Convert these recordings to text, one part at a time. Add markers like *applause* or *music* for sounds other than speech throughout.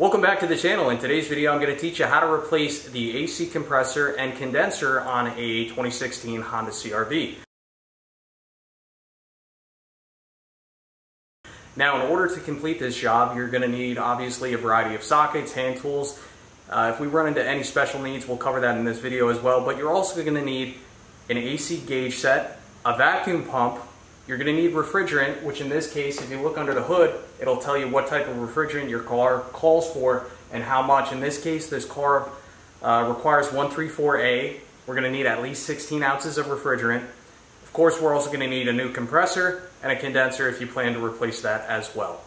Welcome back to the channel. In today's video I'm going to teach you how to replace the AC compressor and condenser on a 2016 Honda CRV. Now in order to complete this job you're going to need obviously a variety of sockets, hand tools. Uh, if we run into any special needs we'll cover that in this video as well but you're also going to need an AC gauge set, a vacuum pump, you're going to need refrigerant, which in this case, if you look under the hood, it'll tell you what type of refrigerant your car calls for and how much. In this case, this car uh, requires 134A. We're going to need at least 16 ounces of refrigerant. Of course, we're also going to need a new compressor and a condenser if you plan to replace that as well.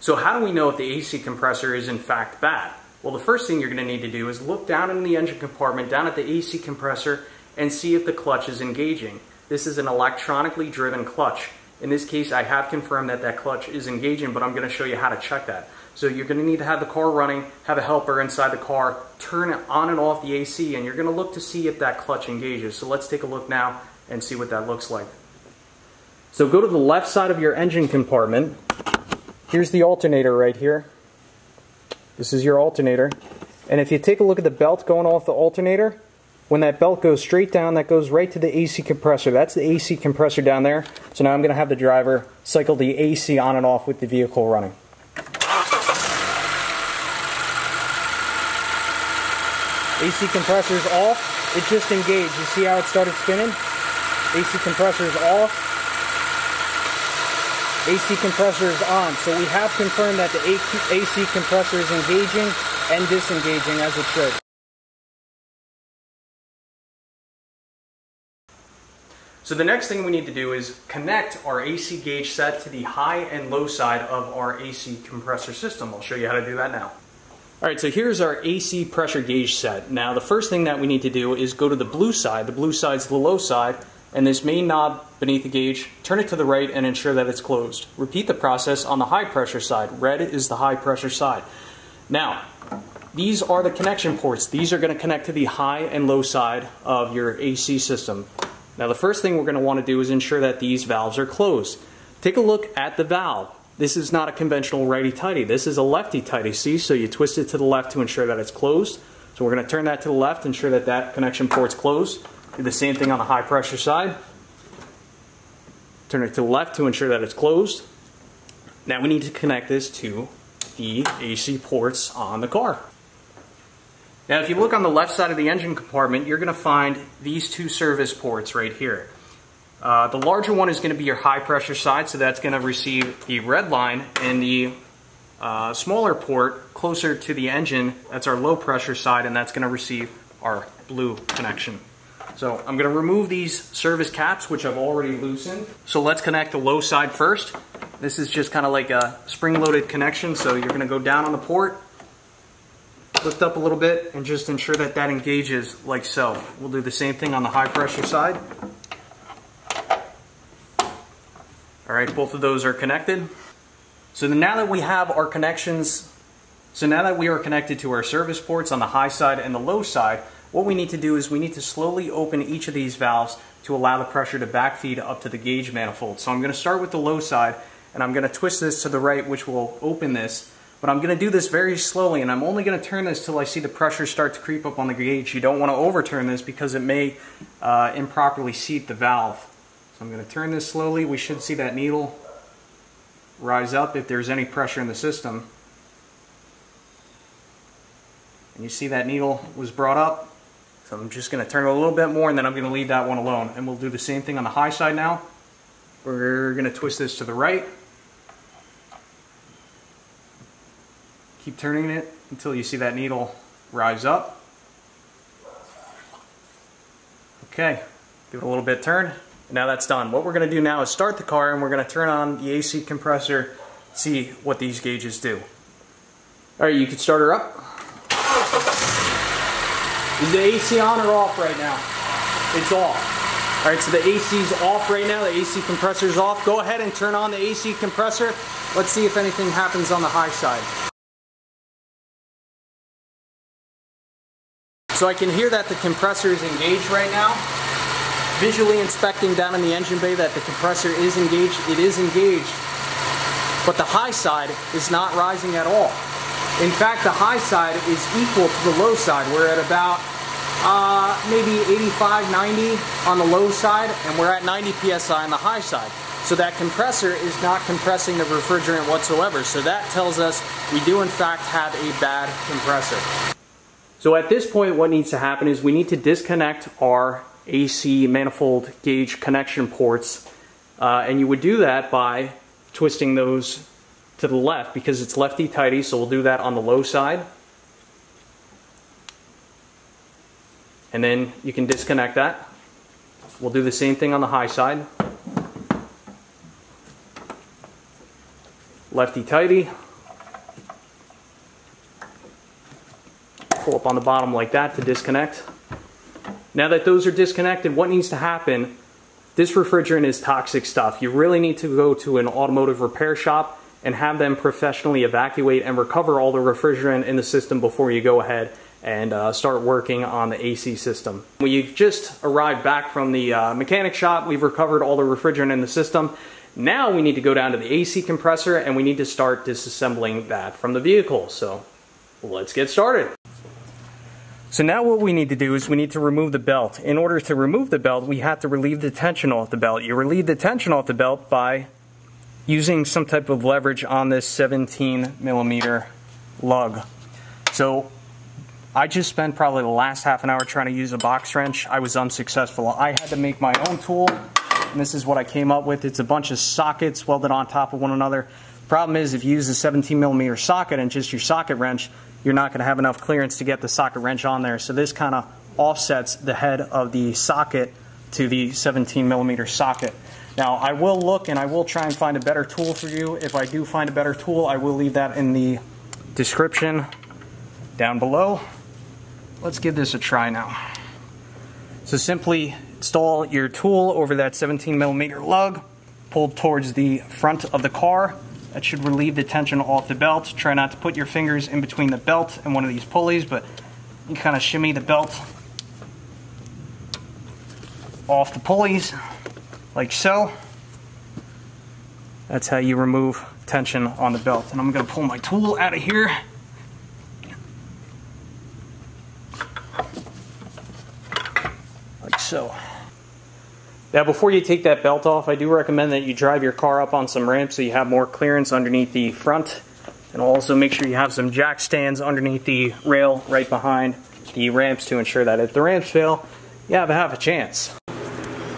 So how do we know if the AC compressor is in fact bad? Well, the first thing you're going to need to do is look down in the engine compartment, down at the AC compressor, and see if the clutch is engaging. This is an electronically driven clutch. In this case, I have confirmed that that clutch is engaging, but I'm going to show you how to check that. So you're going to need to have the car running, have a helper inside the car, turn on and off the AC, and you're going to look to see if that clutch engages. So let's take a look now and see what that looks like. So go to the left side of your engine compartment. Here's the alternator right here. This is your alternator. And if you take a look at the belt going off the alternator, when that belt goes straight down, that goes right to the AC compressor. That's the AC compressor down there. So now I'm going to have the driver cycle the AC on and off with the vehicle running. AC compressor is off. It just engaged. You see how it started spinning? AC compressor is off. AC compressor is on. So we have confirmed that the AC compressor is engaging and disengaging as it should. So the next thing we need to do is connect our AC gauge set to the high and low side of our AC compressor system. I'll show you how to do that now. All right, so here's our AC pressure gauge set. Now the first thing that we need to do is go to the blue side. The blue side's the low side, and this main knob beneath the gauge, turn it to the right and ensure that it's closed. Repeat the process on the high pressure side. Red is the high pressure side. Now, these are the connection ports. These are going to connect to the high and low side of your AC system. Now the first thing we're going to want to do is ensure that these valves are closed. Take a look at the valve. This is not a conventional righty-tighty. This is a lefty-tighty, see? So you twist it to the left to ensure that it's closed. So we're going to turn that to the left, ensure that that connection port's closed. Do the same thing on the high pressure side. Turn it to the left to ensure that it's closed. Now we need to connect this to the AC ports on the car. Now if you look on the left side of the engine compartment, you're going to find these two service ports right here. Uh, the larger one is going to be your high pressure side, so that's going to receive the red line, and the uh, smaller port closer to the engine, that's our low pressure side, and that's going to receive our blue connection. So I'm going to remove these service caps, which I've already loosened. So let's connect the low side first. This is just kind of like a spring-loaded connection, so you're going to go down on the port, lift up a little bit and just ensure that that engages like so. We'll do the same thing on the high pressure side. All right, both of those are connected. So now that we have our connections, so now that we are connected to our service ports on the high side and the low side, what we need to do is we need to slowly open each of these valves to allow the pressure to backfeed up to the gauge manifold. So I'm going to start with the low side and I'm going to twist this to the right which will open this but I'm going to do this very slowly, and I'm only going to turn this till I see the pressure start to creep up on the gauge. You don't want to overturn this because it may uh, improperly seat the valve. So I'm going to turn this slowly. We should see that needle rise up if there's any pressure in the system. And you see that needle was brought up. So I'm just going to turn it a little bit more and then I'm going to leave that one alone. And we'll do the same thing on the high side now. We're going to twist this to the right. Keep turning it until you see that needle rise up. Okay, give it a little bit turn. Now that's done. What we're going to do now is start the car and we're going to turn on the AC compressor, see what these gauges do. Alright, you can start her up. Is the AC on or off right now? It's off. Alright, so the AC is off right now. The AC compressor is off. Go ahead and turn on the AC compressor. Let's see if anything happens on the high side. So I can hear that the compressor is engaged right now. Visually inspecting down in the engine bay that the compressor is engaged, it is engaged, but the high side is not rising at all. In fact, the high side is equal to the low side. We're at about uh, maybe 85, 90 on the low side, and we're at 90 psi on the high side. So that compressor is not compressing the refrigerant whatsoever. So that tells us we do in fact have a bad compressor. So at this point, what needs to happen is we need to disconnect our AC manifold gauge connection ports. Uh, and you would do that by twisting those to the left because it's lefty tighty, so we'll do that on the low side. And then you can disconnect that. We'll do the same thing on the high side. Lefty Pull up on the bottom like that to disconnect. Now that those are disconnected, what needs to happen? This refrigerant is toxic stuff. You really need to go to an automotive repair shop and have them professionally evacuate and recover all the refrigerant in the system before you go ahead and uh, start working on the AC system. We've just arrived back from the uh, mechanic shop, we've recovered all the refrigerant in the system. Now we need to go down to the AC compressor and we need to start disassembling that from the vehicle. So let's get started. So now what we need to do is we need to remove the belt. In order to remove the belt, we have to relieve the tension off the belt. You relieve the tension off the belt by using some type of leverage on this 17 millimeter lug. So I just spent probably the last half an hour trying to use a box wrench. I was unsuccessful. I had to make my own tool, and this is what I came up with. It's a bunch of sockets welded on top of one another. Problem is, if you use a 17 millimeter socket and just your socket wrench, you're not going to have enough clearance to get the socket wrench on there. So this kind of offsets the head of the socket to the 17 millimeter socket. Now, I will look and I will try and find a better tool for you. If I do find a better tool, I will leave that in the description down below. Let's give this a try now. So simply install your tool over that 17 millimeter lug, pulled towards the front of the car. That should relieve the tension off the belt. Try not to put your fingers in between the belt and one of these pulleys, but you kind of shimmy the belt off the pulleys like so. That's how you remove tension on the belt. And I'm going to pull my tool out of here. Like so. Now before you take that belt off, I do recommend that you drive your car up on some ramps so you have more clearance underneath the front. And also make sure you have some jack stands underneath the rail right behind the ramps to ensure that if the ramps fail, you have a half a chance.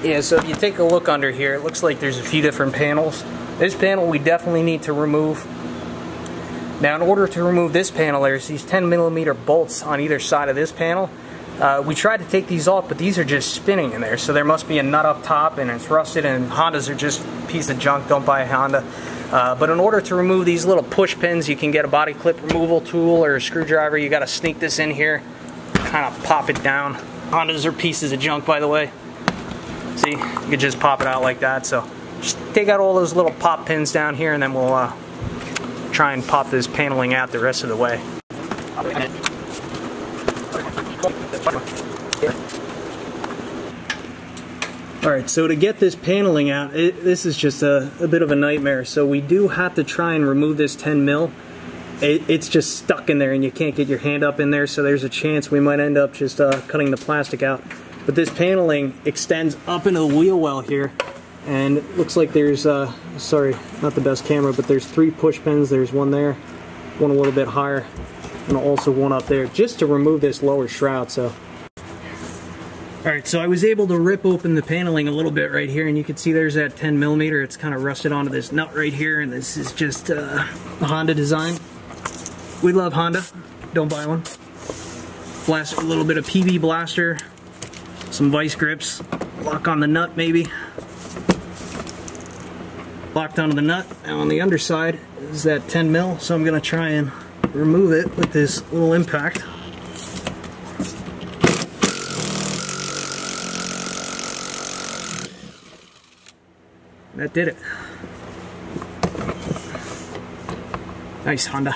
Yeah, so if you take a look under here, it looks like there's a few different panels. This panel we definitely need to remove. Now in order to remove this panel, there's these 10 millimeter bolts on either side of this panel. Uh, we tried to take these off, but these are just spinning in there. So there must be a nut up top and it's rusted and Hondas are just a piece of junk. Don't buy a Honda. Uh, but in order to remove these little push pins, you can get a body clip removal tool or a screwdriver. You got to sneak this in here, kind of pop it down. Hondas are pieces of junk, by the way. See, you can just pop it out like that. So just take out all those little pop pins down here and then we'll uh, try and pop this paneling out the rest of the way. Alright, so to get this paneling out, it, this is just a, a, bit of a nightmare. So we do have to try and remove this 10 mil. It, it's just stuck in there and you can't get your hand up in there, so there's a chance we might end up just uh, cutting the plastic out. But this paneling extends up into the wheel well here. And it looks like there's, uh, sorry, not the best camera, but there's three push pins. There's one there, one a little bit higher, and also one up there, just to remove this lower shroud. So, Alright, so I was able to rip open the paneling a little bit right here, and you can see there's that 10 millimeter. It's kind of rusted onto this nut right here, and this is just uh, a Honda design. We love Honda. Don't buy one. Blast a little bit of PB Blaster some vice grips, lock on the nut maybe. Locked onto the nut. Now on the underside is that 10 mil, so I'm gonna try and remove it with this little impact. That did it. Nice Honda.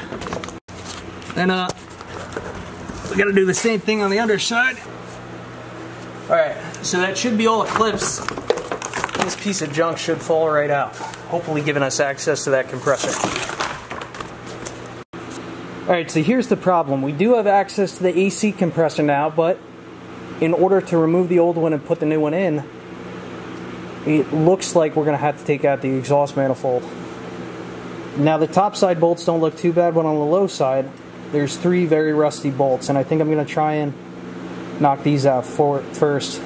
And uh, we gotta do the same thing on the underside. Alright, so that should be all the clips. This piece of junk should fall right out, hopefully giving us access to that compressor. Alright, so here's the problem. We do have access to the AC compressor now, but in order to remove the old one and put the new one in, it looks like we're going to have to take out the exhaust manifold. Now the top side bolts don't look too bad, but on the low side, there's three very rusty bolts, and I think I'm going to try and knock these out for, first.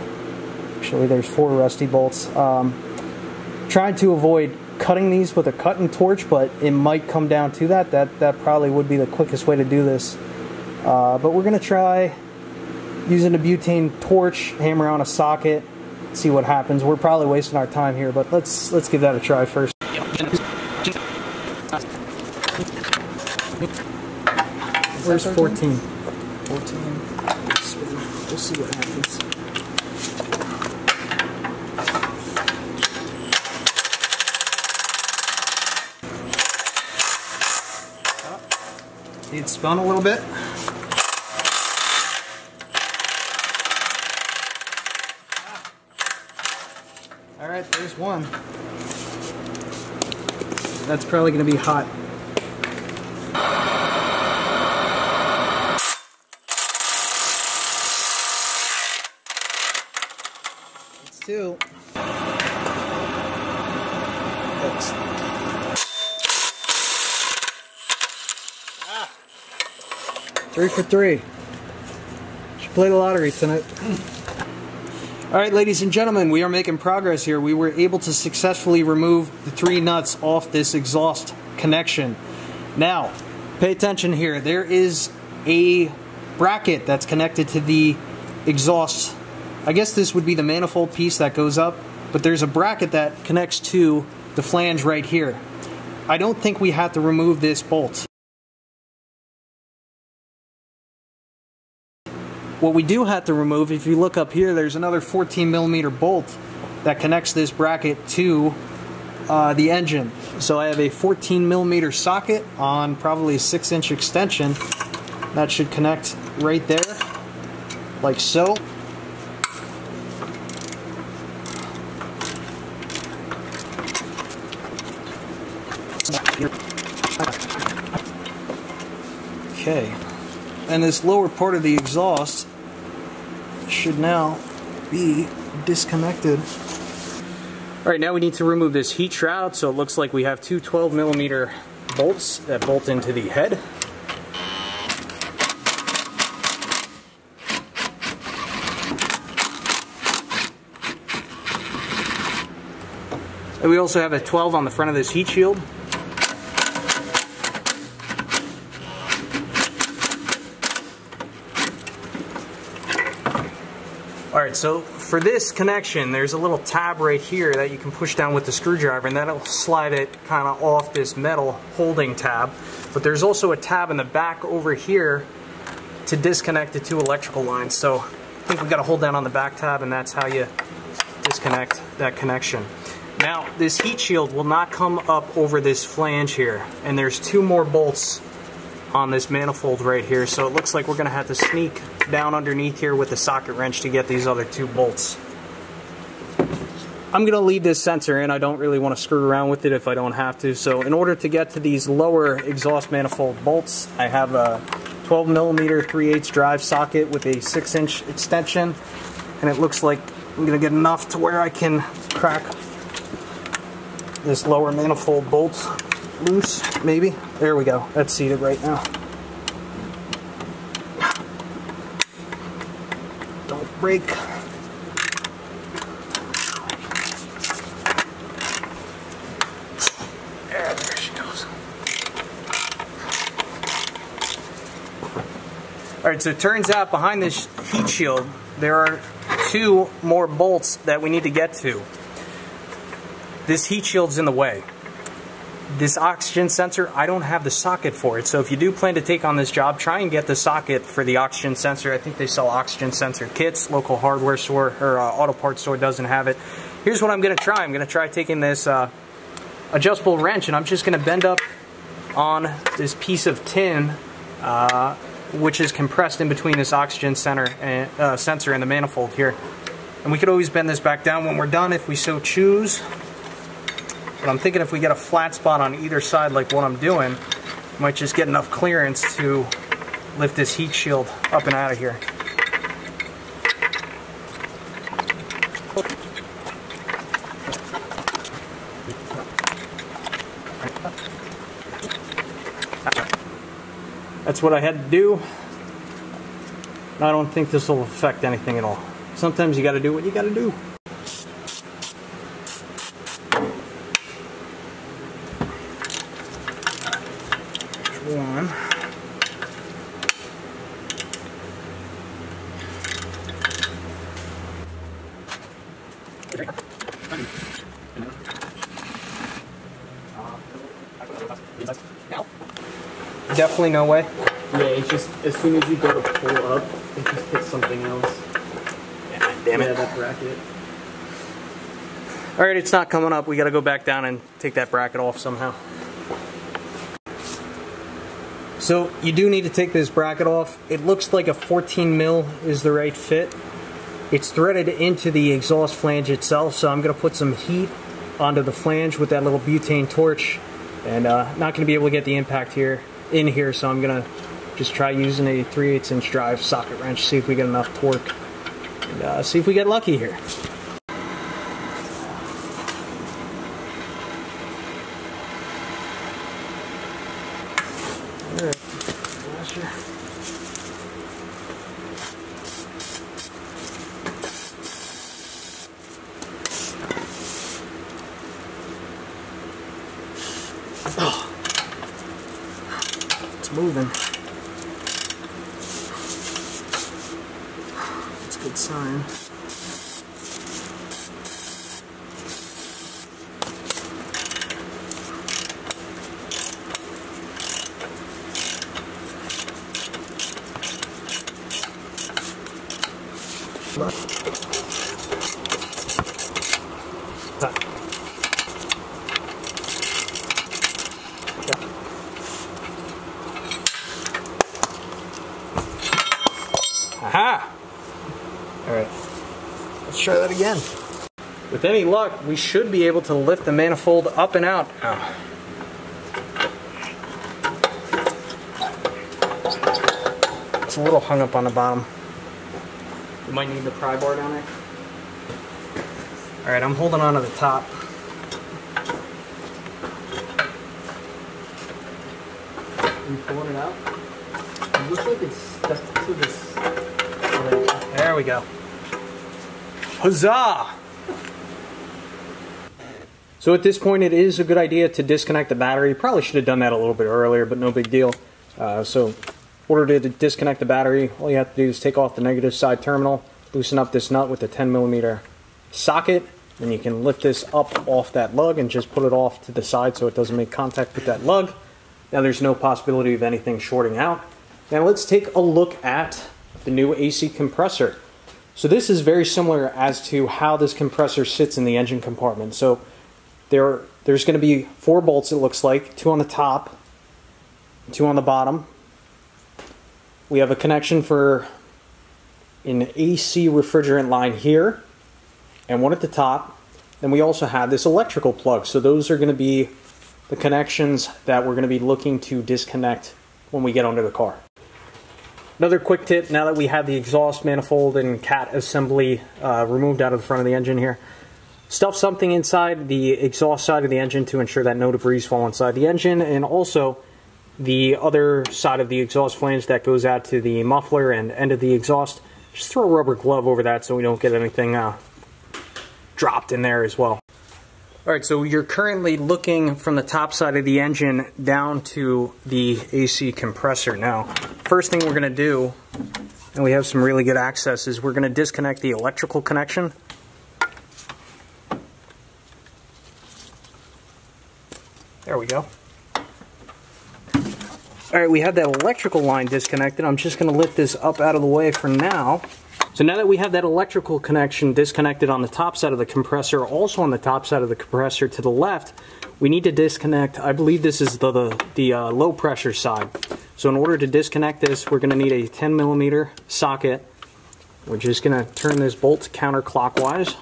Actually, there's four rusty bolts. Um, trying to avoid cutting these with a cutting torch, but it might come down to that. That that probably would be the quickest way to do this. Uh, but we're to try using a butane torch, hammer on a socket, see what happens. We're probably wasting our time here, but let's let's give that a try first. Where's 14? 14. We'll see what happens. It spun a little bit. Ah. All right, there's one. That's probably to be hot. It's two. That's Three for three. Should play the lottery tonight. All right, ladies and gentlemen, we are making progress here. We were able to successfully remove the three nuts off this exhaust connection. Now, pay attention here. There is a bracket that's connected to the exhaust. I guess this would be the manifold piece that goes up, but there's a bracket that connects to the flange right here. I don't think we have to remove this bolt. What we do have to remove, if you look up here, there's another 14 millimeter bolt that connects this bracket to uh, the engine. So I have a 14 millimeter socket on probably a 6 inch extension. That should connect right there, like so. Okay. And this lower part of the exhaust should now be disconnected. All right, now we need to remove this heat shroud. So it looks like we have two 12 millimeter bolts that bolt into the head. And we also have a 12 on the front of this heat shield. Alright, so for this connection, there's a little tab right here that you can push down with the screwdriver and that'll slide it kind of off this metal holding tab. But there's also a tab in the back over here to disconnect the two electrical lines. So I think we've got to hold down on the back tab and that's how you disconnect that connection. Now, this heat shield will not come up over this flange here. And there's two more bolts on this manifold right here. So it looks like we're going to have to sneak down underneath here with a socket wrench to get these other two bolts. I'm going to leave this sensor in. I don't really want to screw around with it if I don't have to. So in order to get to these lower exhaust manifold bolts, I have a 12 millimeter 3 8 drive socket with a 6 inch extension. And it looks like I'm going to get enough to where I can crack this lower manifold bolt loose, maybe. There we go. That's seated right now. Don't break. There she goes. Alright, so it turns out behind this heat shield, there are two more bolts that we need to get to. This heat shield's in the way this oxygen sensor, I don't have the socket for it. So if you do plan to take on this job, try and get the socket for the oxygen sensor. I think they sell oxygen sensor kits. Local hardware store or uh, auto parts store doesn't have it. Here's what I'm going to try. I'm going to try taking this uh, adjustable wrench and I'm just going to bend up on this piece of tin uh, which is compressed in between this oxygen center and, uh, sensor and the manifold here. And we could always bend this back down when we're done if we so choose. But I'm thinking if we get a flat spot on either side like what I'm doing, Might just get enough clearance to lift this heat shield up and out of here. That's what I had to do. I don't think this will affect anything at all. Sometimes you got to do what you got to do. One. Definitely no way. Yeah, it's just as soon as you go to pull up, it just hits something else. Yeah, damn Yeah, that bracket. All right, it's not coming up. We got to go back down and take that bracket off somehow. So you do need to take this bracket off. It looks like a 14 mil is the right fit. It's threaded into the exhaust flange itself, so I'm going to put some heat onto the flange with that little butane torch, and uh, not going to be able to get the impact here in here, so I'm to just try using a 3 8 inch drive socket wrench, see if we get enough torque, and uh, see if we get lucky here. Alright, washer. Oh. It's moving. It's a good sign. Aha! Alright, let's try that again. With any luck, we should be able to lift the manifold up and out. Oh. It's a little hung up on the bottom. Might need the pry bar down there. Alright, I'm holding on to the top. You pulling it out? It looks like it's stuck to this. There we go. Huzzah! So at this point, it is a good idea to disconnect the battery. Probably should have done that a little bit earlier, but no big deal. Uh, so, order to disconnect the battery, all you have to do is take off the negative side terminal, loosen up this nut with a 10 millimeter socket, and you can lift this up off that lug and just put it off to the side so it doesn't make contact with that lug. Now there's no possibility of anything shorting out. Now let's take a look at the new AC compressor. So this is very similar as to how this compressor sits in the engine compartment. So there, there's going to be four bolts it looks like, two on the top, two on the bottom. We have a connection for an AC refrigerant line here and one at the top. Then we also have this electrical plug. So those are going to be the connections that we're going to be looking to disconnect when we get under the car. Another quick tip now that we have the exhaust manifold and cat assembly uh, removed out of the front of the engine here, stuff something inside the exhaust side of the engine to ensure that no debris fall inside the engine, and also the other side of the exhaust flange that goes out to the muffler and end of the exhaust. Just throw a rubber glove over that so we don't get anything uh, dropped in there as well. All right, so you're currently looking from the top side of the engine down to the AC compressor. Now, first thing we're gonna do, and we have some really good access, is we're gonna disconnect the electrical connection. There we go. All right, we have that electrical line disconnected. I'm just gonna lift this up out of the way for now. So now that we have that electrical connection disconnected on the top side of the compressor, also on the top side of the compressor to the left, we need to disconnect, I believe this is the, the, the uh, low pressure side. So in order to disconnect this, we're gonna need a 10 millimeter socket. We're just gonna turn this bolt counterclockwise.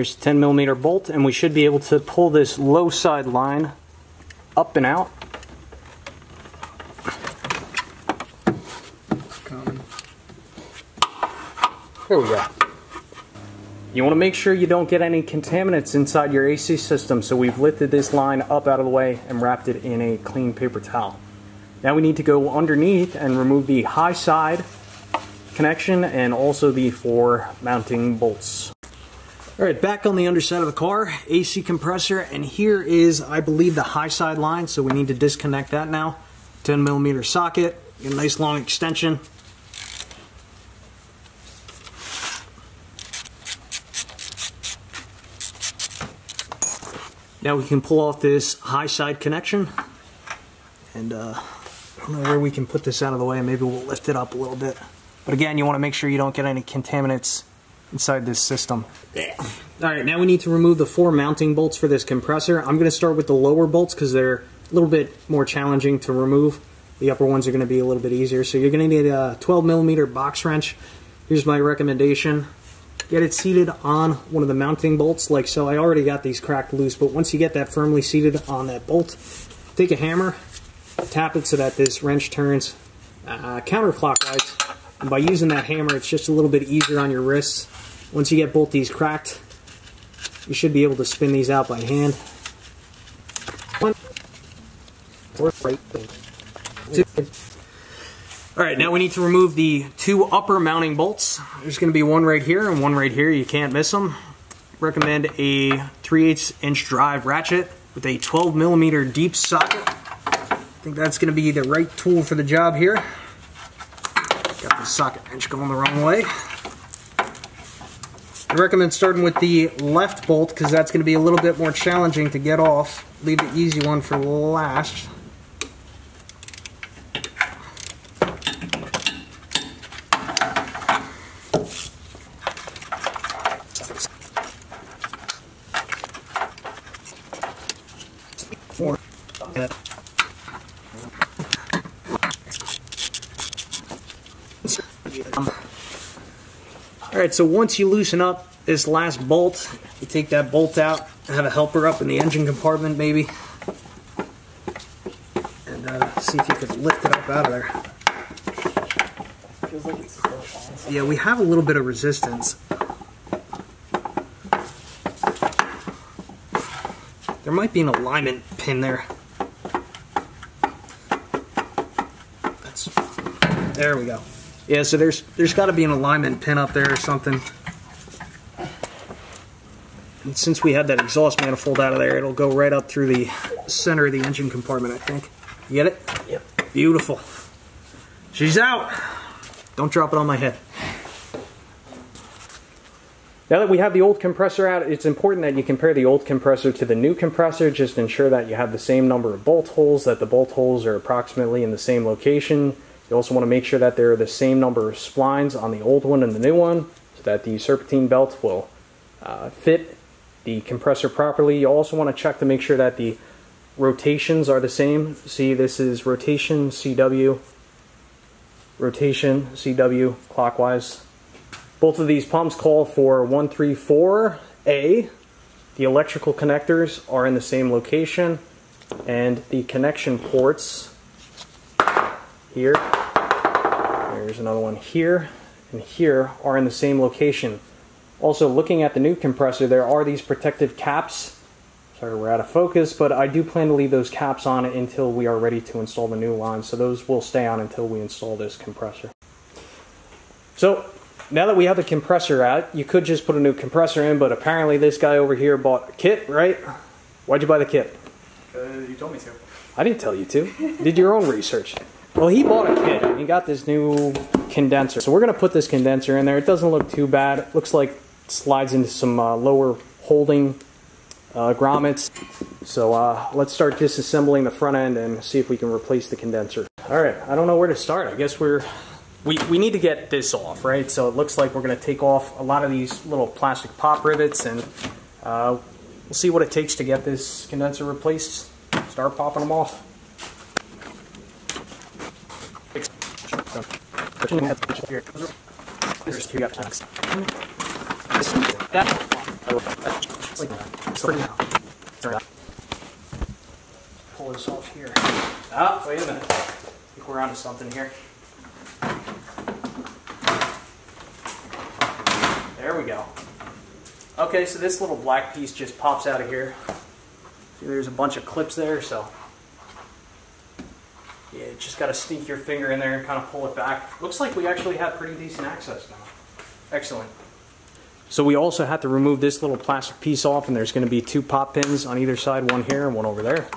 There's a 10 millimeter bolt, and we should be able to pull this low side line up and out. There we go. You want to make sure you don't get any contaminants inside your AC system, so we've lifted this line up out of the way and wrapped it in a clean paper towel. Now we need to go underneath and remove the high side connection and also the four mounting bolts. All right, back on the underside of the car, AC compressor, and here is, I believe, the high side line, so we need to disconnect that now. 10 millimeter socket, a nice long extension. Now we can pull off this high side connection, and uh, I don't know where we can put this out of the way. Maybe we'll lift it up a little bit. But again, you want to make sure you don't get any contaminants inside this system. All right, now we need to remove the four mounting bolts for this compressor. I'm going to start with the lower bolts because they're a little bit more challenging to remove. The upper ones are going to be a little bit easier. So you're going to need a 12 millimeter box wrench. Here's my recommendation. Get it seated on one of the mounting bolts like so. I already got these cracked loose, but once you get that firmly seated on that bolt, take a hammer, tap it so that this wrench turns uh, counterclockwise. And by using that hammer, it's just a little bit easier on your wrists. Once you get both these cracked, you should be able to spin these out by hand. One, or right, two. All right, now we need to remove the two upper mounting bolts. There's going to be one right here and one right here. You can't miss them. Recommend a 3 8 inch drive ratchet with a 12 millimeter deep socket. I think that's going to be the right tool for the job here. Got the socket wrench going the wrong way. I recommend starting with the left bolt because that's going to be a little bit more challenging to get off. Leave the easy one for last. All right, so once you loosen up this last bolt, you take that bolt out, have a helper up in the engine compartment maybe, and uh, see if you can lift it up out of there. Yeah, we have a little bit of resistance. There might be an alignment pin there. That's, there we go. Yeah, so there's there's got to be an alignment pin up there or something. And since we had that exhaust manifold out of there, it'll go right up through the center of the engine compartment, I think. You get it? Yep. Beautiful. She's out. Don't drop it on my head. Now that we have the old compressor out, it's important that you compare the old compressor to the new compressor. Just ensure that you have the same number of bolt holes, that the bolt holes are approximately in the same location. You also want to make sure that there are the same number of splines on the old one and the new one so that the serpentine belt will uh, fit the compressor properly. You also want to check to make sure that the rotations are the same. See, this is rotation CW, rotation CW clockwise. Both of these pumps call for 134A. The electrical connectors are in the same location and the connection ports here there's another one here and here are in the same location. Also, looking at the new compressor, there are these protective caps. Sorry, we're out of focus, but I do plan to leave those caps on until we are ready to install the new line. So those will stay on until we install this compressor. So now that we have the compressor out, you could just put a new compressor in, but apparently this guy over here bought a kit, right? Why'd you buy the kit? Uh, you told me to. I didn't tell you to. Did your own research. Well, he bought a kit. He got this new condenser. So we're going to put this condenser in there. It doesn't look too bad. It looks like slides into some uh, lower holding uh, grommets. So uh, let's start disassembling the front end and see if we can replace the condenser. All right, I don't know where to start. I guess we're we, we need to get this off, right? So it looks like we're going to take off a lot of these little plastic pop rivets and uh, we'll see what it takes to get this condenser replaced. Start popping them off. Pull this off here. Ah, wait a minute. I think we're onto something here. There we go. Okay, so this little black piece just pops out of here. See, there's a bunch of clips there, so yeah, just got to sneak your finger in there and kind of pull it back. Looks like we actually have pretty decent access now. Excellent. So we also have to remove this little plastic piece off and there's going to be two pop pins on either side, one here and one over there.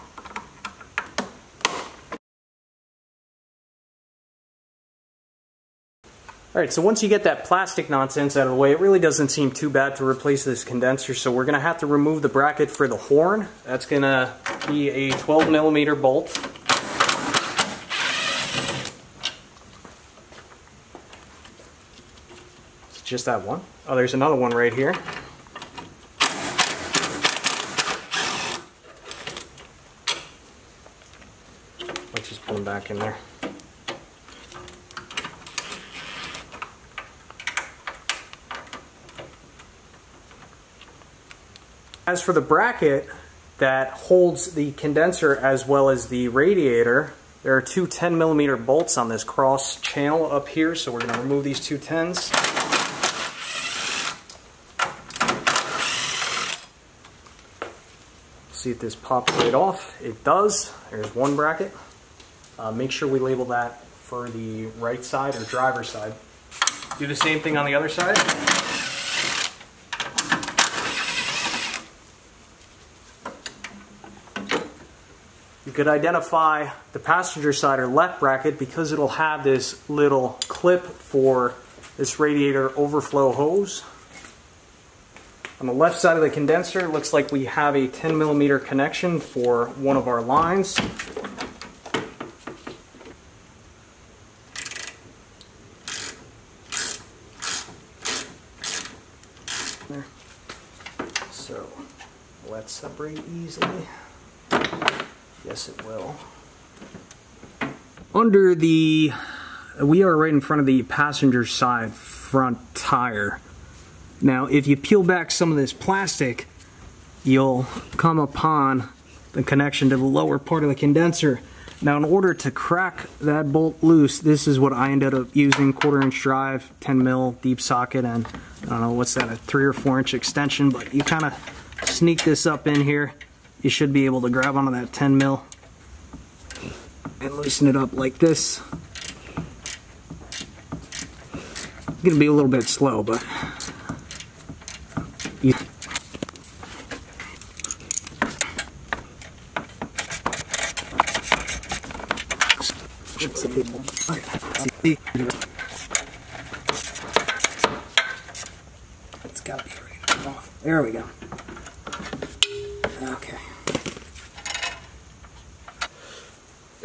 Alright, so once you get that plastic nonsense out of the way, it really doesn't seem too bad to replace this condenser. So we're going to have to remove the bracket for the horn. That's going to be a 12 millimeter bolt. Just that one. Oh, there's another one right here. Let's just put them back in there. As for the bracket that holds the condenser as well as the radiator, there are two 10 millimeter bolts on this cross channel up here, so we're going to remove these two 10s. See if this pops right off. It does. There's one bracket. Uh, make sure we label that for the right side or driver's side. Do the same thing on the other side. You could identify the passenger side or left bracket because it'll have this little clip for this radiator overflow hose. On the left side of the condenser, looks like we have a 10 millimeter connection for one of our lines. There. So, let separate easily. Yes, it will. Under the, we are right in front of the passenger side front tire. Now, if you peel back some of this plastic, you'll come upon the connection to the lower part of the condenser. Now, in order to crack that bolt loose, this is what I ended up using, quarter inch drive, 10 mil deep socket, and I don't know, what's that, a three or four inch extension, but you kind of sneak this up in here you should be able to grab onto that 10 mil and loosen it up like this. It's gonna be a little bit slow, but you it's gotta be ready to come off. There we go. Okay.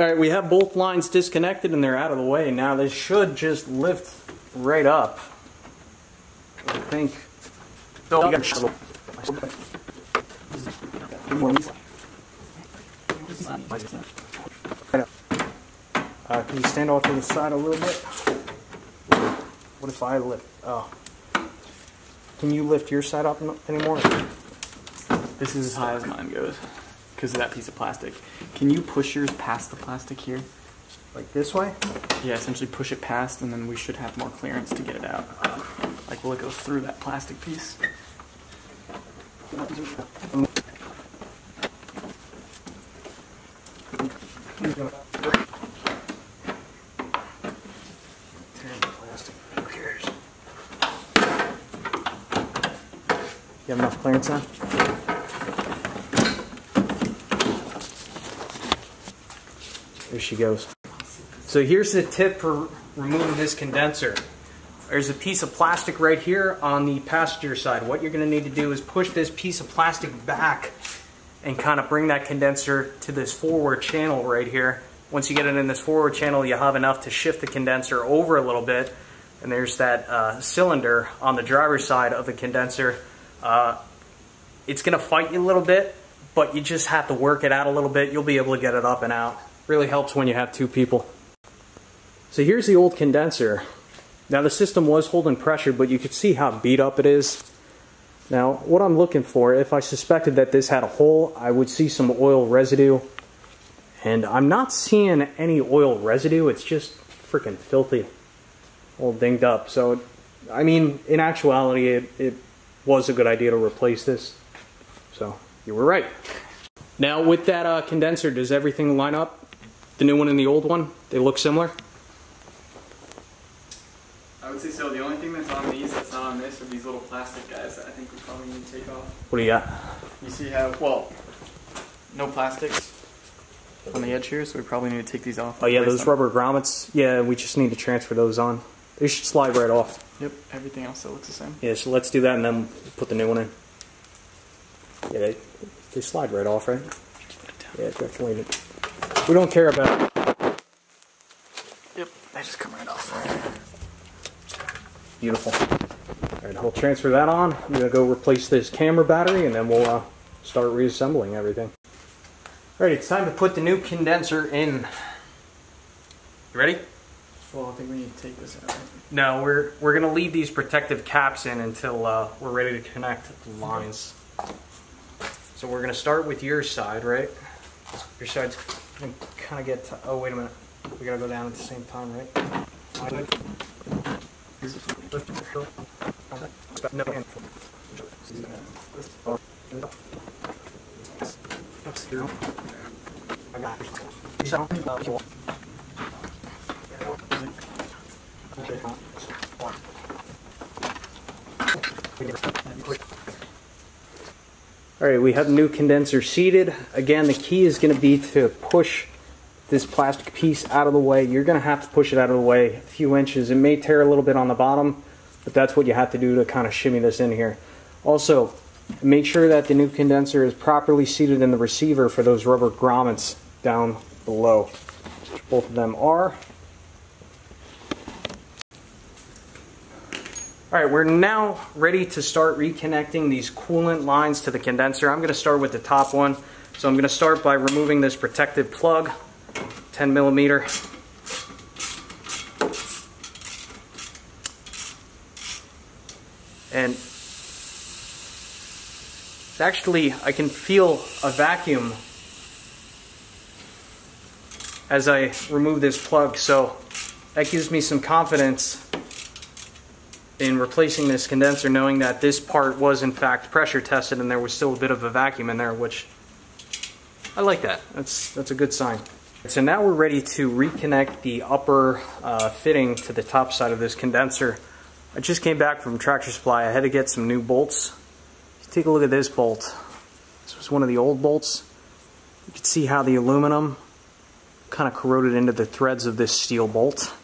All right, we have both lines disconnected and they're out of the way. Now this should just lift right up. I think. Uh, can you stand off to the side a little bit? What if I lift? Oh. Can you lift your side up anymore? This is as high as mine goes because of that piece of plastic. Can you push yours past the plastic here? Like this way? Yeah, essentially push it past and then we should have more clearance to get it out. Like will it go through that plastic piece? You have enough clearance on? There she goes. So here's the tip for removing this condenser. There's a piece of plastic right here on the passenger side. What you're going to need to do is push this piece of plastic back and kind of bring that condenser to this forward channel right here. Once you get it in this forward channel, you have enough to shift the condenser over a little bit. And there's that uh, cylinder on the driver's side of the condenser. Uh, it's going to fight you a little bit, but you just have to work it out a little bit. You'll be able to get it up and out. Really helps when you have two people. So here's the old condenser. Now the system was holding pressure, but you could see how beat up it is. Now, what I'm looking for, if I suspected that this had a hole, I would see some oil residue. And I'm not seeing any oil residue, it's just freaking filthy. All dinged up. So, I mean, in actuality, it, it was a good idea to replace this. So, you were right. Now, with that uh, condenser, does everything line up? The new one and the old one? They look similar? I would say so. The only thing that's on these that's not on this are these little plastic guys that I think we probably need to take off. What do you got? You see how, well, no plastics on the edge here, so we probably need to take these off. Oh yeah, those them. rubber grommets. Yeah, we just need to transfer those on. They should slide right off. Yep, everything else that looks the same. Yeah, so let's do that and then put the new one in. Yeah, they, they slide right off, right? Yeah, definitely. We don't care about. it. Yep, they just come right off. Beautiful. All right, I'll transfer that on. I'm gonna go replace this camera battery and then we'll uh, start reassembling everything. All right, it's time to put the new condenser in. You ready? Well, I think we need to take this out. No, we're we're gonna leave these protective caps in until uh, we're ready to connect the lines. So we're gonna start with your side, right? Your side's gonna kind of get. To, oh wait a minute, we gotta go down at the same time, right? All right, we have new condenser seated. Again, the key is going to be to push this plastic piece out of the way. You're going to have to push it out of the way a few inches. It may tear a little bit on the bottom, but that's what you have to do to kind of shimmy this in here. Also, make sure that the new condenser is properly seated in the receiver for those rubber grommets down below. Both of them are. All right, we're now ready to start reconnecting these coolant lines to the condenser. I'm going to start with the top one. So I'm going to start by removing this protective plug, 10 millimeter. And it's actually, I can feel a vacuum as I remove this plug. So that gives me some confidence in replacing this condenser knowing that this part was in fact pressure tested and there was still a bit of a vacuum in there which I like that that's that's a good sign so now we're ready to reconnect the upper uh, fitting to the top side of this condenser. I just came back from Tractor Supply. I had to get some new bolts. Take a look at this bolt. This was one of the old bolts. You can see how the aluminum kind of corroded into the threads of this steel bolt.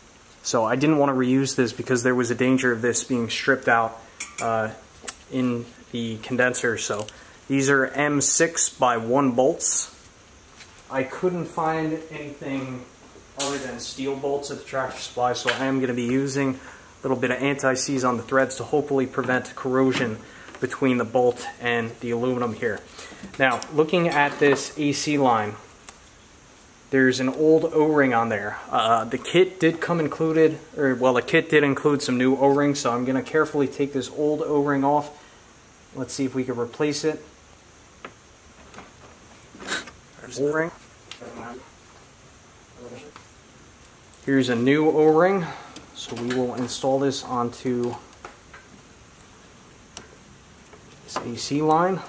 So I didn't want to reuse this because there was a danger of this being stripped out uh, in the condenser. So these are M6 by 1 bolts. I couldn't find anything other than steel bolts at the tractor supply, so I am going to be using a little bit of anti-seize on the threads to hopefully prevent corrosion between the bolt and the aluminum here. Now, looking at this AC line, there's an old O-ring on there. Uh, the kit did come included, or well, the kit did include some new O-rings, so I'm going to carefully take this old O-ring off. Let's see if we can replace it. There's O-ring. Here's a new O-ring, so we will install this onto this AC line.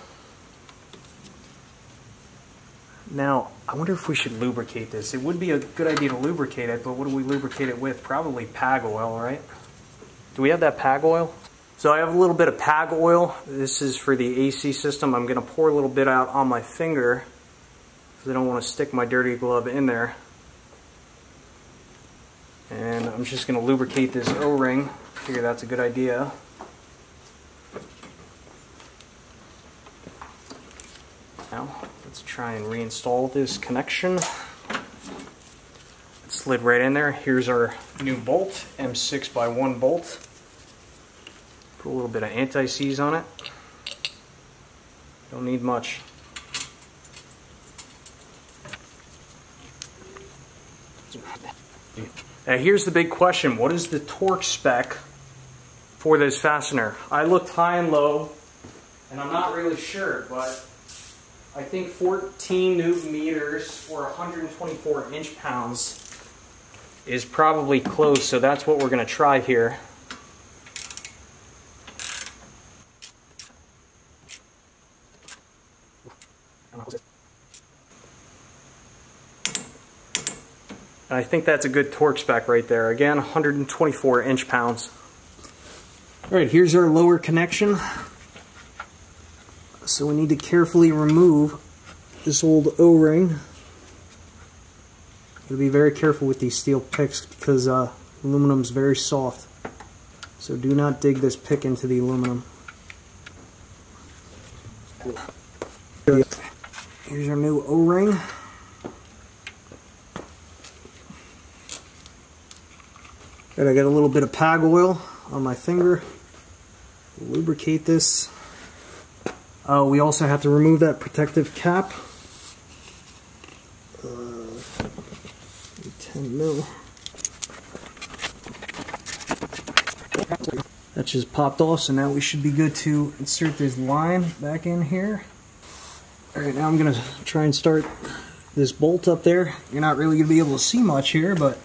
Now, I wonder if we should lubricate this. It would be a good idea to lubricate it, but what do we lubricate it with? Probably PAG oil, right? Do we have that PAG oil? So I have a little bit of PAG oil. This is for the AC system. I'm going to pour a little bit out on my finger because I don't want to stick my dirty glove in there. And I'm just going to lubricate this O-ring. Figure that's a good idea. Now, let's try and reinstall this connection. It slid right in there. Here's our new bolt, M6 by 1 bolt. Put a little bit of anti-seize on it. Don't need much. Now here's the big question. What is the torque spec for this fastener? I looked high and low and I'm not really sure, but I think 14 newton meters or 124 inch pounds is probably close, so that's what we're going to try here. I think that's a good torque spec right there. Again, 124 inch pounds. All right, here's our lower connection. So we need to carefully remove this old O-ring. Gotta be very careful with these steel picks because uh, aluminum's very soft. So do not dig this pick into the aluminum. Here's our new O-ring. I got a little bit of PAG oil on my finger. Lubricate this. Uh, we also have to remove that protective cap. Uh, 10 mil. That just popped off, so now we should be good to insert this line back in here. Alright, now I'm going to try and start this bolt up there. You're not really going to be able to see much here, but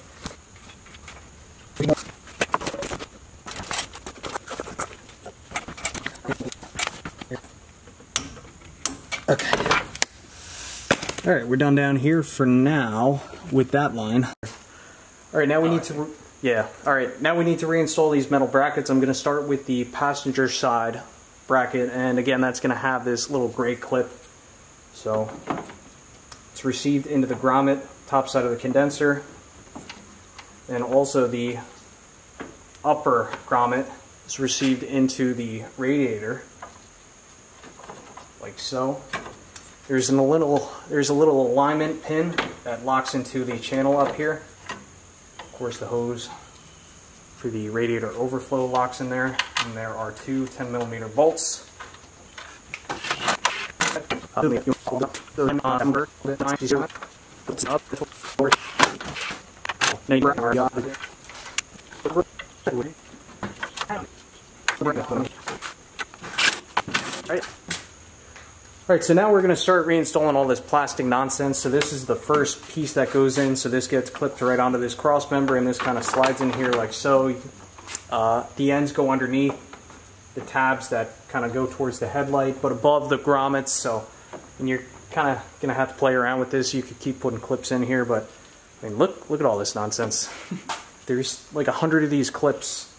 All right, we're done down here for now with that line. All right, now we need to, yeah. All right, now we need to reinstall these metal brackets. I'm going to start with the passenger side bracket, and again, that's going to have this little gray clip. So it's received into the grommet, top side of the condenser, and also the upper grommet is received into the radiator, like so. There's a little there's a little alignment pin that locks into the channel up here. Of course, the hose for the radiator overflow locks in there, and there are two 10 millimeter bolts. Right. Alright, so now we're going to start reinstalling all this plastic nonsense. So this is the first piece that goes in. So this gets clipped right onto this cross member and this kind of slides in here like so. Uh, the ends go underneath the tabs that kind of go towards the headlight, but above the grommets. So and you're kind of going to have to play around with this. You could keep putting clips in here, but I mean, look, look at all this nonsense. *laughs* There's like a hundred of these clips,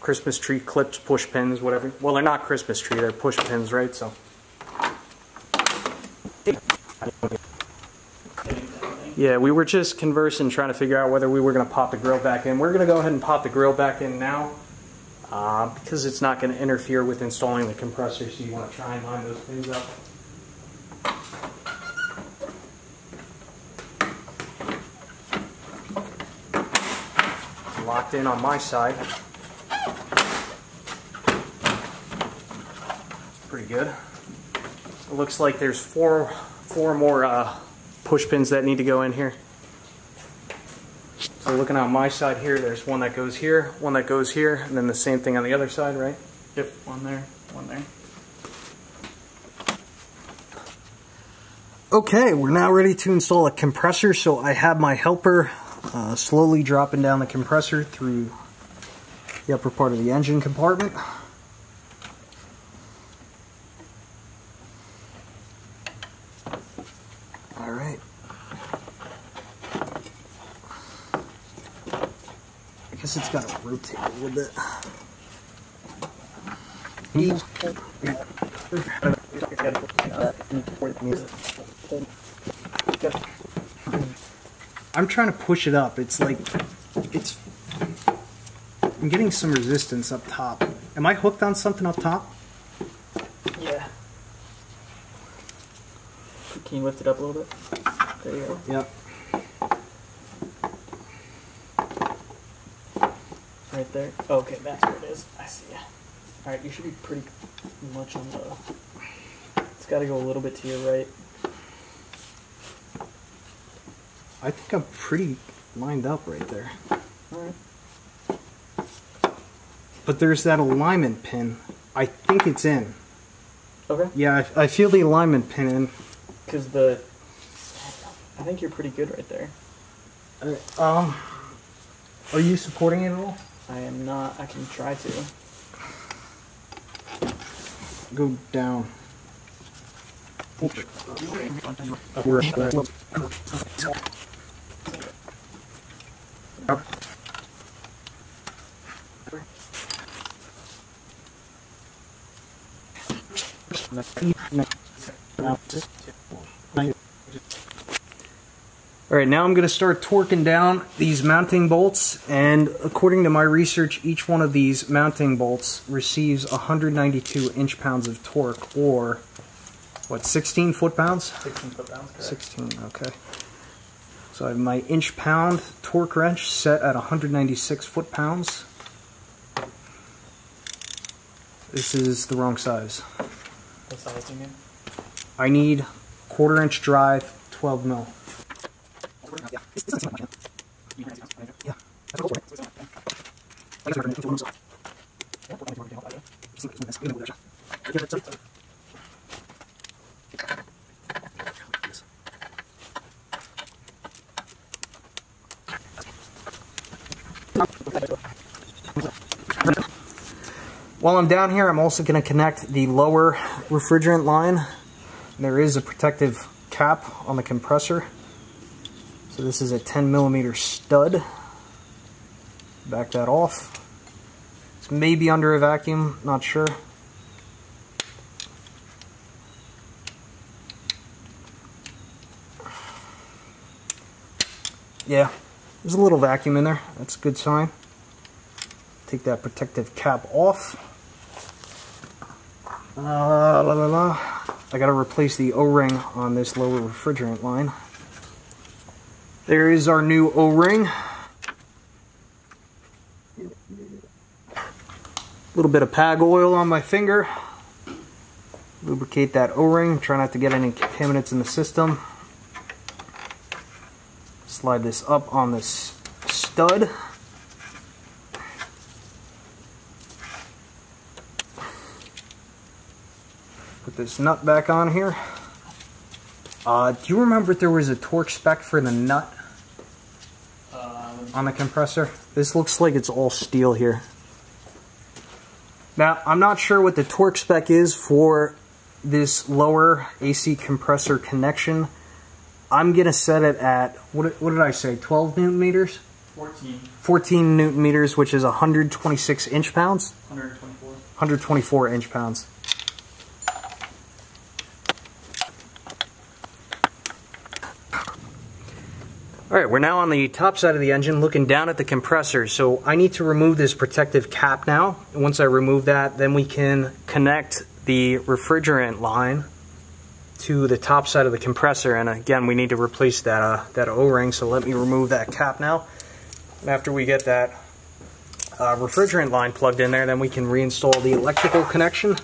Christmas tree clips, push pins, whatever. Well, they're not Christmas tree, they're push pins, right? So. Yeah, we were just conversing, trying to figure out whether we were going to pop the grill back in. We're going to go ahead and pop the grill back in now uh, because it's not going to interfere with installing the compressor, so you want to try and line those things up. Locked in on my side. Pretty good. It looks like there's four, four more uh, push pins that need to go in here. So looking on my side here, there's one that goes here, one that goes here, and then the same thing on the other side, right? Yep, one there, one there. Okay, we're now ready to install a compressor. So I have my helper uh, slowly dropping down the compressor through the upper part of the engine compartment. All right. I guess it's got to rotate a little bit. I'm trying to push it up. It's like, it's, I'm getting some resistance up top. Am I hooked on something up top? Yeah. Can you lift it up a little bit? There you go. Yep. There. Okay, that's where it is. I see ya. Alright, you should be pretty much on the... It's got to go a little bit to your right. I think I'm pretty lined up right there. Alright. But there's that alignment pin. I think it's in. Okay. Yeah, I, I feel the alignment pin in. Because the, I think you're pretty good right there. Uh, um, are you supporting it at all? I am not. I can try to. Go down. All right, now I'm going to start torquing down these mounting bolts, and according to my research, each one of these mounting bolts receives 192 inch-pounds of torque, or what, 16 foot-pounds? 16 foot pounds. 16, okay. So I have my inch-pound torque wrench set at 196 foot-pounds. This is the wrong size. What size do you mean? I need quarter-inch drive, 12 mil. While I'm down here, I'm also going to connect the lower refrigerant line. There is a protective cap on the compressor. So this is a 10 millimeter stud. Back that off. It's maybe under a vacuum, not sure. Yeah, there's a little vacuum in there. That's a good sign. Take that protective cap off. Uh, la, la, la. I gotta replace the O-ring on this lower refrigerant line. There is our new O-ring. A little bit of PAG oil on my finger. Lubricate that O-ring. Try not to get any contaminants in the system. Slide this up on this stud. Put this nut back on here. Uh, do you remember there was a torque spec for the nut on the compressor? This looks like it's all steel here. Now, I'm not sure what the torque spec is for this lower AC compressor connection. I'm going to set it at, what, what did I say, 12 newton meters? 14, 14 newton meters, which is 126 inch pounds? 124. 124 inch pounds. All right, we're now on the top side of the engine looking down at the compressor. So I need to remove this protective cap now. Once I remove that, then we can connect the refrigerant line to the top side of the compressor. And again, we need to replace that, uh, that O-ring. So let me remove that cap now. After we get that uh, refrigerant line plugged in there, then we can reinstall the electrical connection.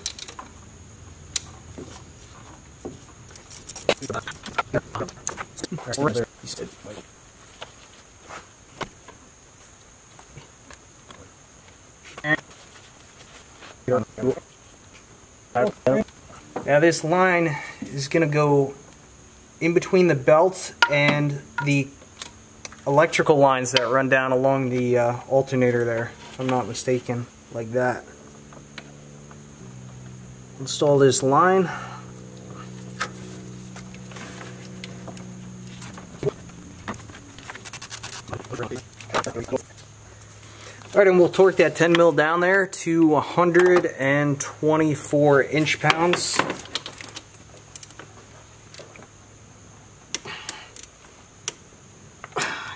Now this line is going to go in between the belt and the electrical lines that run down along the uh, alternator there, if I'm not mistaken, like that. Install this line. Alright, and we'll torque that 10 mil down there to 124 inch pounds.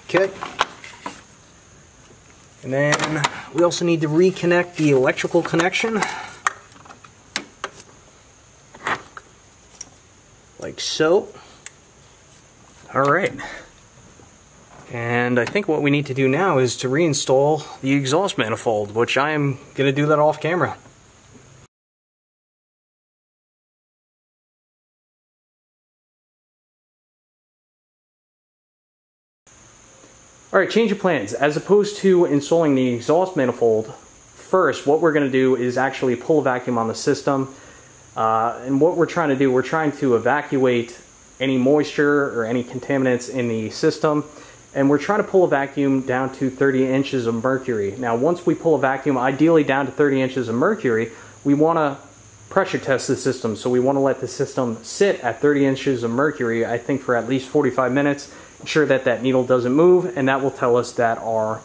Okay. And then we also need to reconnect the electrical connection. Like so. Alright. And I think what we need to do now is to reinstall the exhaust manifold, which I am going to do that off camera. Alright, change of plans. As opposed to installing the exhaust manifold, first what we're going to do is actually pull a vacuum on the system. Uh, and what we're trying to do, we're trying to evacuate any moisture or any contaminants in the system. And we're trying to pull a vacuum down to 30 inches of mercury. Now, once we pull a vacuum, ideally down to 30 inches of mercury, we want to pressure test the system. So we want to let the system sit at 30 inches of mercury, I think for at least 45 minutes, ensure that that needle doesn't move, and that will tell us that our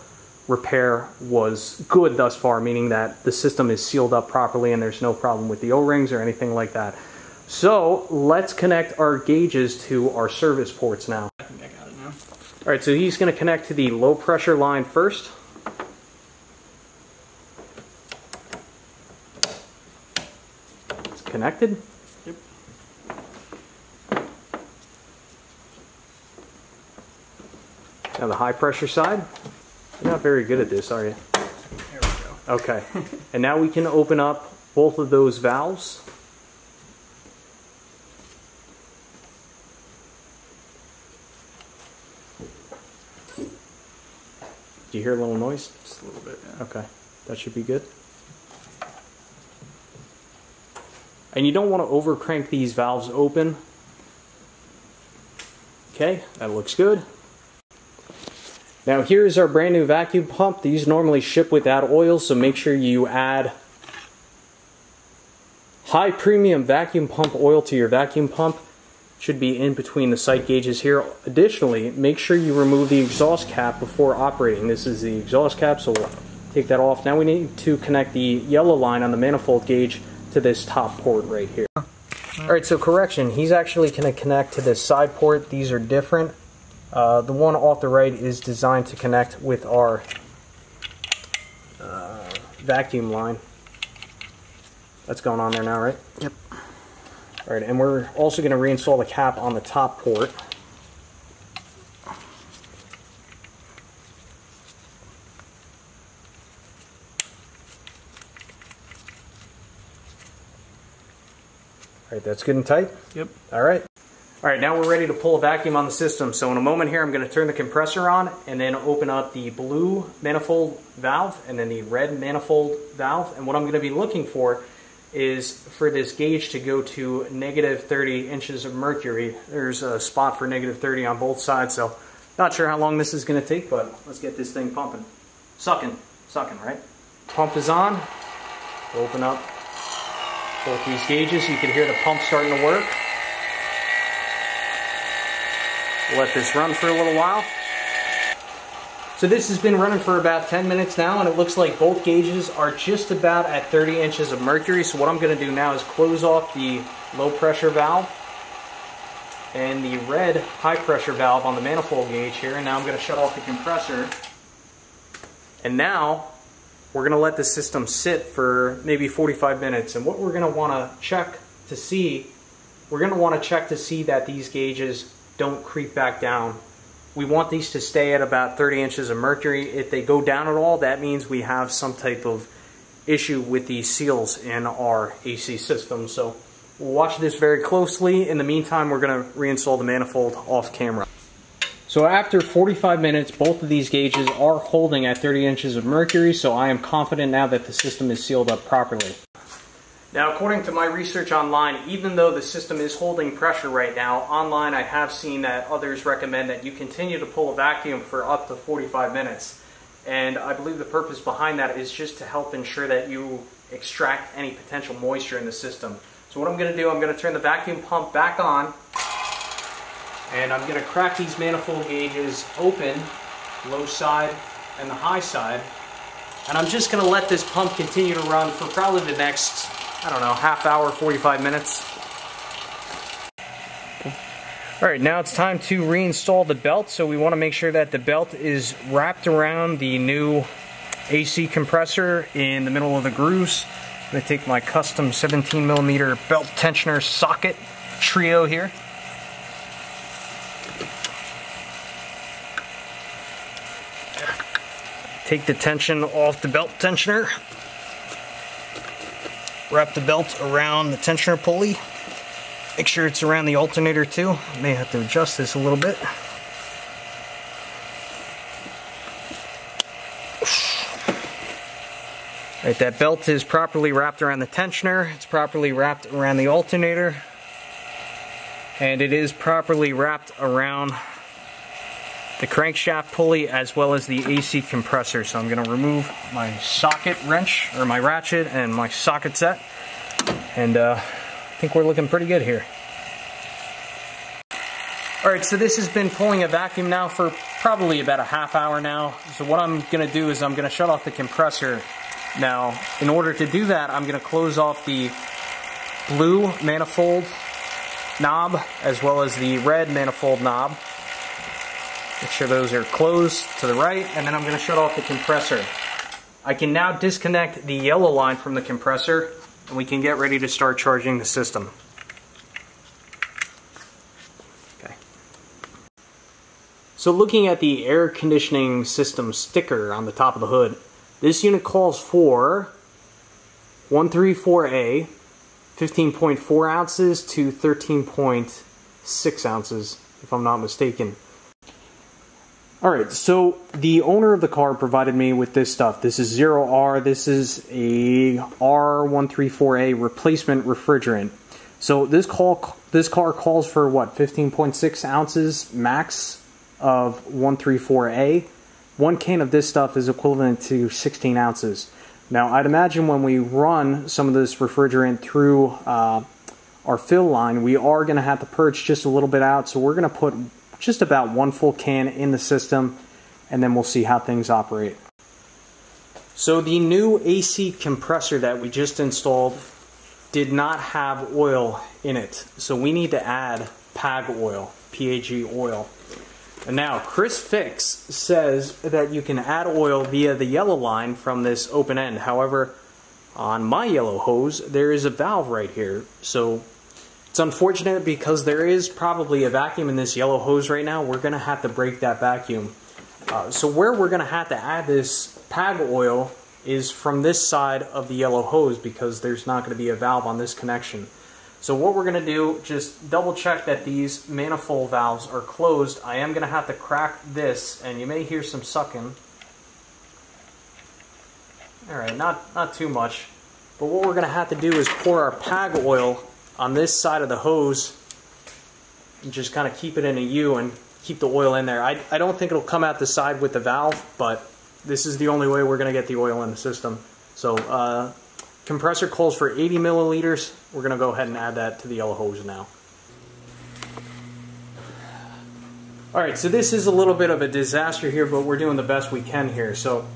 repair was good thus far, meaning that the system is sealed up properly and there's no problem with the O-rings or anything like that. So let's connect our gauges to our service ports now. I think I got it now. All right, so he's going to connect to the low pressure line first. It's connected. Yep. Now the high pressure side. You're not very good at this, are you? There we go. Okay. and now we can open up both of those valves. Hear a little noise? Just a little bit. Yeah. Okay, that should be good. And you don't want to over crank these valves open. Okay, that looks good. Now here's our brand new vacuum pump. These normally ship without oil, so make sure you add high premium vacuum pump oil to your vacuum pump. Should be in between the sight gauges here. Additionally, make sure you remove the exhaust cap before operating. This is the exhaust cap, so we'll take that off. Now we need to connect the yellow line on the manifold gauge to this top port right here. Alright, so correction, he's actually going to connect to this side port. These are different. Uh, the one off the right is designed to connect with our uh, vacuum line. That's going on there now, right? Yep. All right, and we're also going to reinstall the cap on the top port. All right, that's good and tight. Yep. All right. All right, now we're ready to pull a vacuum on the system. So in a moment here, I'm going to turn the compressor on and then open up the blue manifold valve and then the red manifold valve. And what I'm going to be looking for is for this gauge to go to negative 30 inches of mercury. There's a spot for negative 30 on both sides, so not sure how long this is going to take, but let's get this thing pumping. Sucking, sucking, right? Pump is on. Open up both these gauges. You can hear the pump starting to work. Let this run for a little while. So this has been running for about 10 minutes now and it looks like both gauges are just about at 30 inches of mercury. So what I'm going to do now is close off the low pressure valve and the red high pressure valve on the manifold gauge here. And now I'm going to shut off the compressor. And now we're going to let the system sit for maybe 45 minutes. And what we're going to want to check to see, we're going to want to check to see that these gauges don't creep back down. We want these to stay at about 30 inches of mercury. If they go down at all, that means we have some type of issue with the seals in our AC system. So we'll watch this very closely. In the meantime, we're going to reinstall the manifold off camera. So after 45 minutes, both of these gauges are holding at 30 inches of mercury, so I am confident now that the system is sealed up properly. Now, according to my research online, even though the system is holding pressure right now, online I have seen that others recommend that you continue to pull a vacuum for up to 45 minutes. And I believe the purpose behind that is just to help ensure that you extract any potential moisture in the system. So what I'm going to do, I'm going to turn the vacuum pump back on, and I'm going to crack these manifold gauges open, low side and the high side, and I'm just going to let this pump continue to run for probably the next I don't know, half hour, 45 minutes. All right, now it's time to reinstall the belt. So we want to make sure that the belt is wrapped around the new AC compressor in the middle of the grooves. I'm to take my custom 17 millimeter belt tensioner socket trio here. Take the tension off the belt tensioner wrap the belt around the tensioner pulley. Make sure it's around the alternator too. May have to adjust this a little bit. Right, that belt is properly wrapped around the tensioner, it's properly wrapped around the alternator, and it is properly wrapped around the crankshaft pulley as well as the AC compressor. So I'm going to remove my socket wrench or my ratchet and my socket set. And uh, I think we're looking pretty good here. Alright, so this has been pulling a vacuum now for probably about a half hour now. So what I'm going to do is I'm going to shut off the compressor. Now, in order to do that, I'm going to close off the blue manifold knob as well as the red manifold knob. Make sure those are closed to the right, and then I'm going to shut off the compressor. I can now disconnect the yellow line from the compressor, and we can get ready to start charging the system. Okay. So looking at the air conditioning system sticker on the top of the hood, this unit calls for 134A, 15.4 ounces to 13.6 ounces, if I'm not mistaken. Alright, so the owner of the car provided me with this stuff. This is 0R, this is a R134A replacement refrigerant. So this call this car calls for what, 15.6 ounces max of 134A. One can of this stuff is equivalent to 16 ounces. Now I'd imagine when we run some of this refrigerant through uh, our fill line, we are going to have to purge just a little bit out. So we're going to put just about one full can in the system and then we'll see how things operate. So the new AC compressor that we just installed did not have oil in it. So we need to add PAG oil, PAG oil. And now Chris Fix says that you can add oil via the yellow line from this open end. However, on my yellow hose, there is a valve right here. So it's unfortunate because there is probably a vacuum in this yellow hose right now. We're going to have to break that vacuum. Uh, so where we're going to have to add this PAG oil is from this side of the yellow hose because there's not going to be a valve on this connection. So what we're going to do, just double check that these manifold valves are closed. I am going to have to crack this and you may hear some sucking. Alright, not, not too much. But what we're going to have to do is pour our PAG oil on this side of the hose and just kind of keep it in a U and keep the oil in there. I, I don't think it'll come out the side with the valve, but this is the only way we're going to get the oil in the system. So uh, compressor calls for 80 milliliters. We're going to go ahead and add that to the yellow hose now. Alright, so this is a little bit of a disaster here, but we're doing the best we can here. So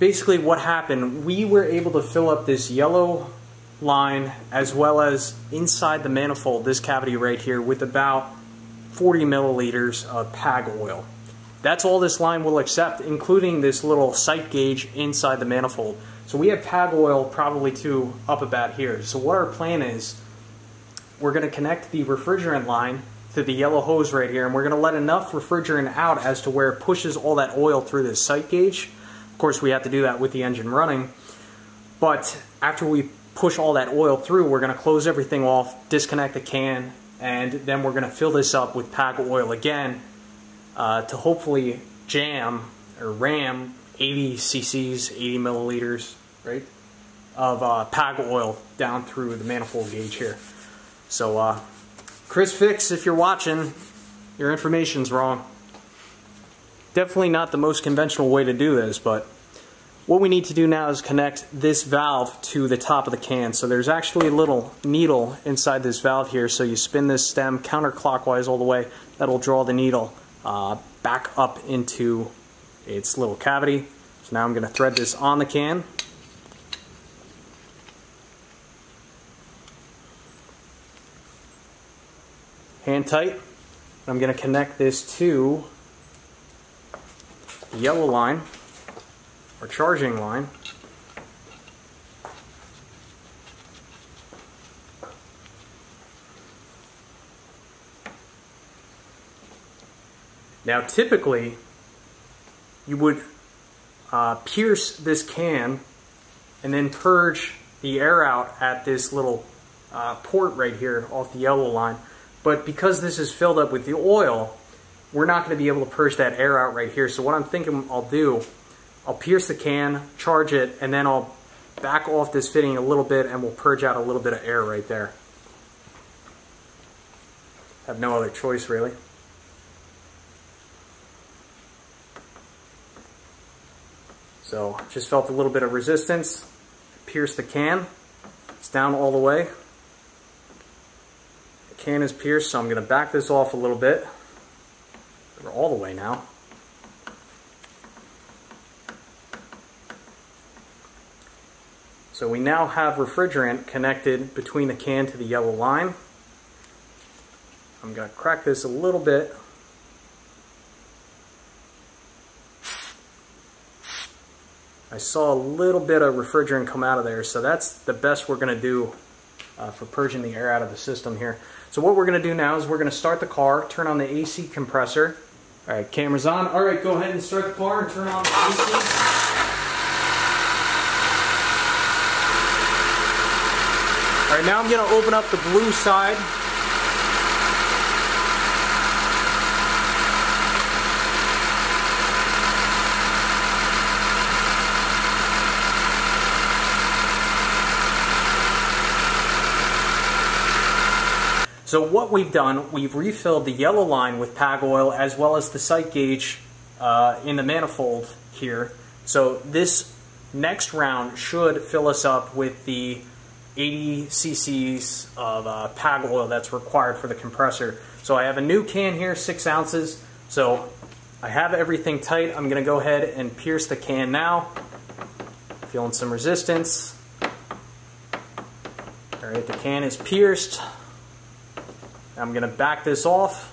basically what happened, we were able to fill up this yellow line as well as inside the manifold, this cavity right here, with about 40 milliliters of PAG oil. That's all this line will accept, including this little sight gauge inside the manifold. So we have PAG oil probably to up about here. So what our plan is, we're going to connect the refrigerant line to the yellow hose right here, and we're going to let enough refrigerant out as to where it pushes all that oil through this sight gauge. Of course, we have to do that with the engine running. But after we push all that oil through, we're going to close everything off, disconnect the can, and then we're going to fill this up with PAG oil again uh, to hopefully jam or ram 80 cc's, 80 milliliters, right, of uh, PAG oil down through the manifold gauge here. So, uh, Chris Fix, if you're watching, your information's wrong. Definitely not the most conventional way to do this, but what we need to do now is connect this valve to the top of the can. So there's actually a little needle inside this valve here. So you spin this stem counterclockwise all the way. That'll draw the needle uh, back up into its little cavity. So now I'm going to thread this on the can. Hand tight. I'm going to connect this to the yellow line our charging line. Now typically you would uh, pierce this can and then purge the air out at this little uh, port right here off the yellow line. But because this is filled up with the oil, we're not going to be able to purge that air out right here. So what I'm thinking I'll do I'll pierce the can, charge it, and then I'll back off this fitting a little bit and we'll purge out a little bit of air right there. Have no other choice really. So just felt a little bit of resistance, pierced the can. It's down all the way. The can is pierced, so I'm going to back this off a little bit. We're all the way now. So we now have refrigerant connected between the can to the yellow line. I'm going to crack this a little bit. I saw a little bit of refrigerant come out of there, so that's the best we're going to do uh, for purging the air out of the system here. So what we're going to do now is we're going to start the car, turn on the AC compressor. All right, camera's on. All right, go ahead and start the car and turn on the AC. All right, now I'm going to open up the blue side. So what we've done, we've refilled the yellow line with PAG oil as well as the sight gauge uh, in the manifold here. So this next round should fill us up with the 80 cc's of uh, PAG oil that's required for the compressor. So I have a new can here, 6 ounces. So I have everything tight. I'm going to go ahead and pierce the can now. Feeling some resistance. Alright, the can is pierced. I'm going to back this off.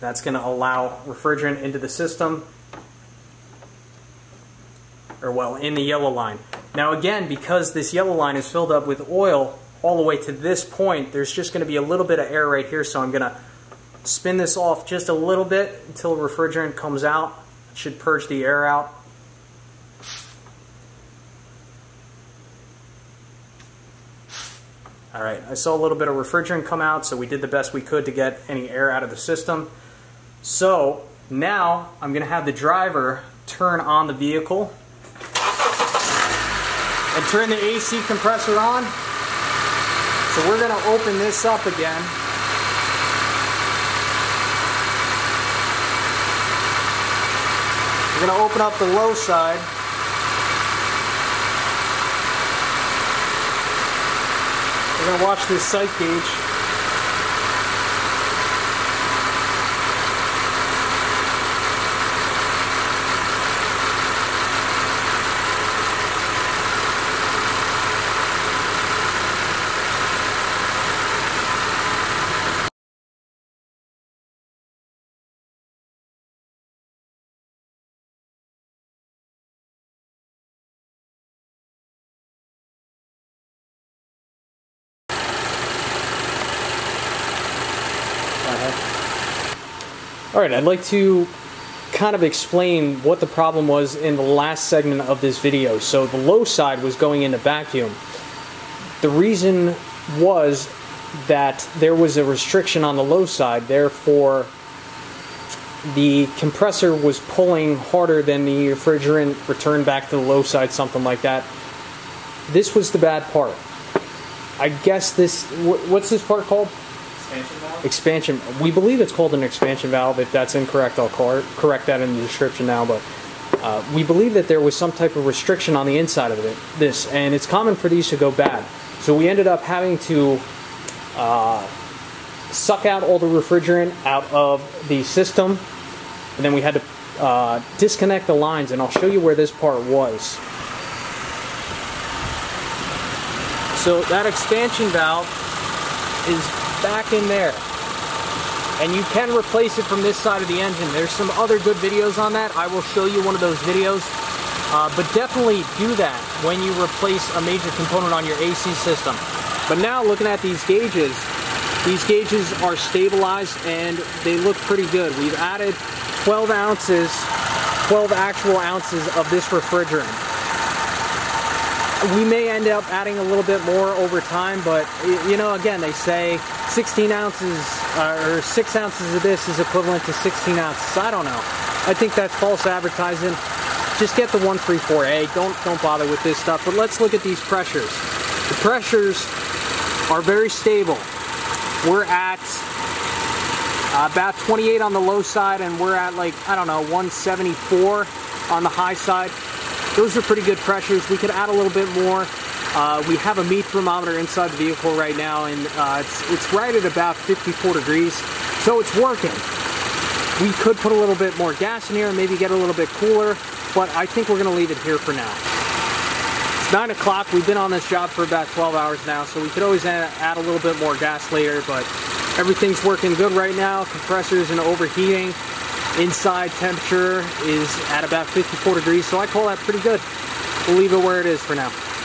That's going to allow refrigerant into the system, or well, in the yellow line. Now again, because this yellow line is filled up with oil all the way to this point, there's just going to be a little bit of air right here, so I'm going to spin this off just a little bit until refrigerant comes out. It should purge the air out. All right, I saw a little bit of refrigerant come out, so we did the best we could to get any air out of the system. So now I'm going to have the driver turn on the vehicle and turn the AC compressor on. So we're going to open this up again. We're going to open up the low side. We're going to watch this sight gauge. All right, I'd like to kind of explain what the problem was in the last segment of this video. So the low side was going into vacuum. The reason was that there was a restriction on the low side, therefore the compressor was pulling harder than the refrigerant returned back to the low side, something like that. This was the bad part. I guess this, what's this part called? Expansion valve? expansion. We believe it's called an expansion valve. If that's incorrect, I'll cor- correct that in the description now. But uh, we believe that there was some type of restriction on the inside of it. This, and it's common for these to go bad. So we ended up having to uh, suck out all the refrigerant out of the system, and then we had to uh, disconnect the lines. And I'll show you where this part was. So that expansion valve is back in there. And you can replace it from this side of the engine. There's some other good videos on that. I will show you one of those videos. Uh, but definitely do that when you replace a major component on your AC system. But now looking at these gauges, these gauges are stabilized and they look pretty good. We've added 12 ounces, 12 actual ounces of this refrigerant. We may end up adding a little bit more over time, but you know, again, they say 16 ounces uh, or 6 ounces of this is equivalent to 16 ounces. I don't know. I think that's false advertising. just get the 134A. Don't don't bother with this stuff. But let's look at these pressures. The pressures are very stable. We're at uh, about 28 on the low side, and we're at like I don't know 174 on the high side. Those are pretty good pressures. We could add a little bit more. Uh, we have a meat thermometer inside the vehicle right now, and uh, it's it's right at about 54 degrees, so it's working. We could put a little bit more gas in here and maybe get a little bit cooler, but I think we're going to leave it here for now. It's 9 o'clock. We've been on this job for about 12 hours now, so we could always add, add a little bit more gas later, but everything's working good right now. Compressors isn't overheating. Inside temperature is at about 54 degrees, so I call that pretty good. We'll leave it where it is for now.